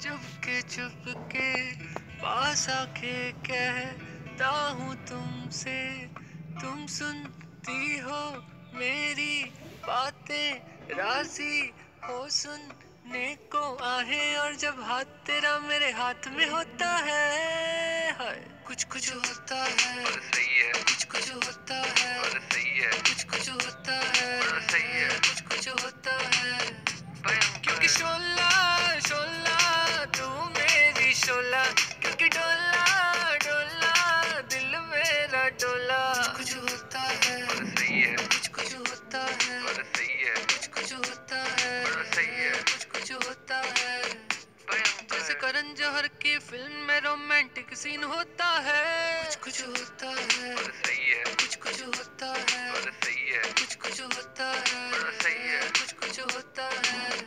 चुपके चुपके पास आके कहता हूँ तुमसे, तुम सुनती हो मेरी बातें, राज़ी हो सुनने को आहे और जब हाथ तेरा मेरे हाथ में होता है कुछ कुछ होता है। कुछ कुछ होता है। जैसे करण जौहर की फ़िल्म में रोमांटिक सीन होता है। कुछ कुछ होता है। और सही है। कुछ कुछ होता है। और सही है। कुछ कुछ होता है। कुछ कुछ होता है।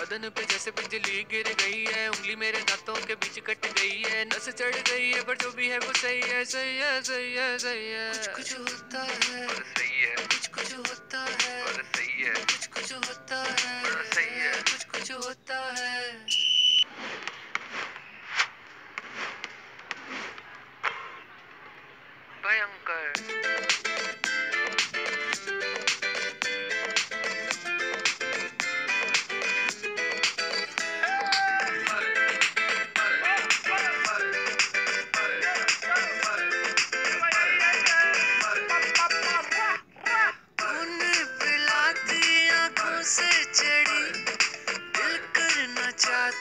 बदन पे जैसे बिजली गिर गई है उंगली मेरे दांतों के बीच कट गई है नस चढ़ गई है पर जो भी है वो सही है सही है सही है सही है। कुछ कुछ होता है। कुछ होता है।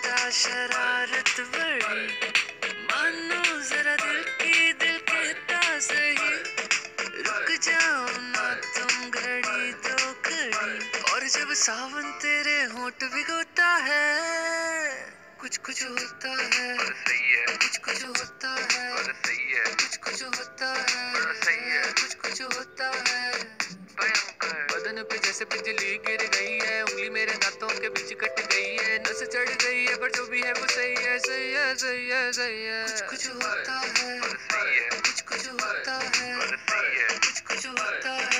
चाहता शरारत बड़ी मानो जरा दिल की दिल कहता सही। रुक जाओ ना तुम घड़ी दो घड़ी। और जब सावन तेरे होंठ भिगोता है, कुछ कुछ होता है। कुछ कुछ होता है। कुछ कुछ होता है। कुछ कुछ होता है। बदन पे जैसे बिजली गिर गई के बीच कट गई है नस चढ़ गई है पर जो भी है वो सही है सही है सही है सही है। कुछ कुछ होता है है। कुछ कुछ होता है है। कुछ कुछ होता है।